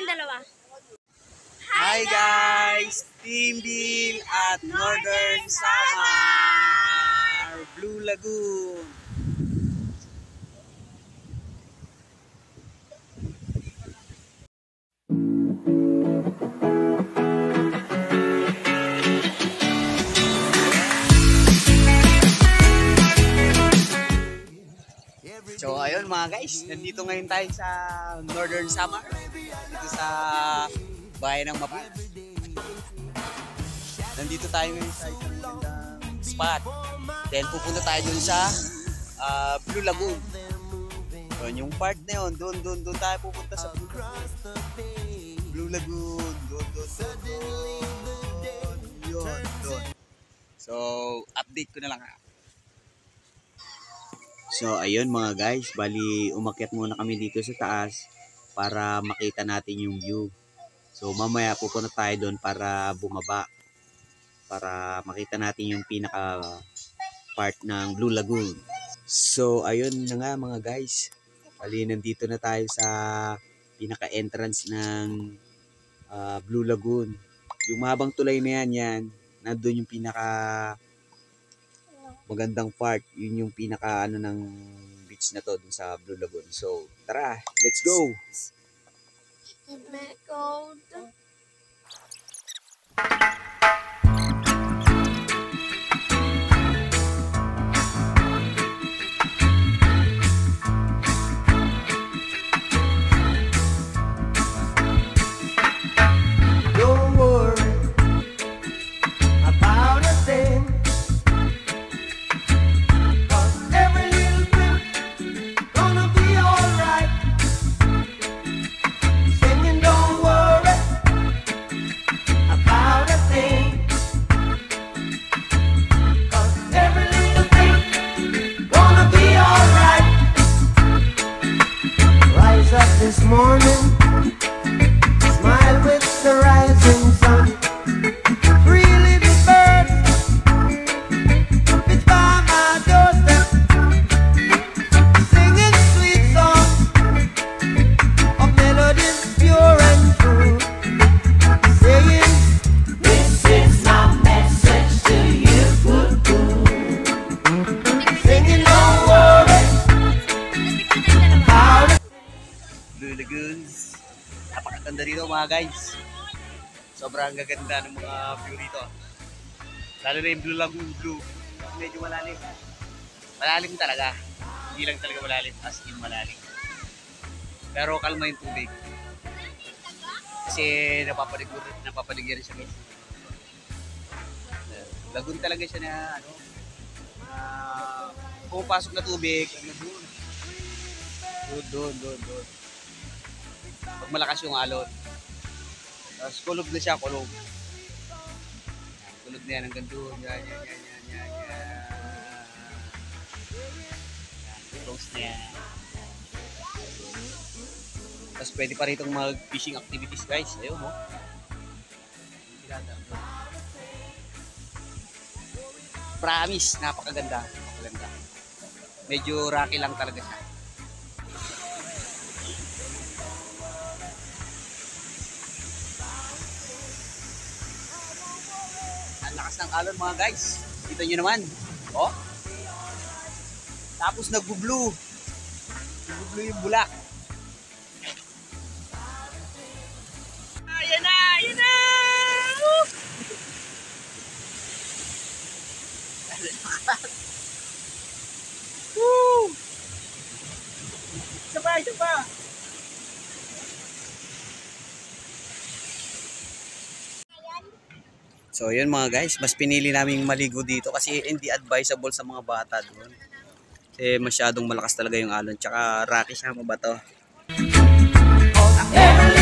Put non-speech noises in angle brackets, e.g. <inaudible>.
tayong dalawa. Hi guys! Team Bill at Northern Samar! Blue Lagoon! So ayun mga guys, nandito ngayon tayo sa Northern Samar. Dito sa bayan ng Mapul. Nandito tayo ngayon sa isang spot. Then pupunta tayo dun sa ah, Blue Lagoon. Doon yung part na yun, doon, doon, doon tayo pupunta sa Blue Lagoon. Blue Lagoon, doon, doon, doon, doon, yun, doon. So, update ko na lang ha. So, ayun mga guys, bali umakyat muna kami dito sa taas para makita natin yung view. So, mamaya pupunta tayo doon para bumaba para makita natin yung pinaka part ng Blue Lagoon. So, ayun na nga mga guys. Bali, nandito na tayo sa pinaka entrance ng ah, Blue Lagoon. Yung mahabang tulay na yan, yan, nandun yung pinaka magandang part. Yun yung pinaka ano ng beach na to dun sa Blue Lagoon. So, tara, let's go! Don't morning. Blue Lagoons. Napakaganda dito mga guys. Sobrang gaganda ng mga view dito. Lalo na yung Blue Lagoon Blue. Medyo malalim. Malalim talaga. Hindi lang talaga malalim. As in malalim. Pero kalma yung tubig. Kasi napapaligyan, napapaligyan siya guys. Lagoon talaga siya na ano. na pumapasok na tubig. Ano doon? Doon, doon, doon, doon pag malakas yung alon. Tapos kulog na siya, kulog. Yan, Kulog na yan hanggang doon. Yan, yan, yan, yan, yan, yan. Yan, close na yan. Tapos pwede pa rito mag-fishing activities guys. Ayun mo. Promise, napakaganda. Napakaganda. Medyo rocky lang talaga siya. Lakas ng alon mga guys. Kita nyo naman. Oh. Tapos nagbu-blue. Nagbu-blue yung bulak. Ayan na! Ayan na! Woo! <laughs> Isa pa, isa! So yun mga guys, mas pinili namin maligo dito kasi hindi advisable sa mga bata doon. Kasi masyadong malakas talaga yung alon. Tsaka rocky siya mabato. Every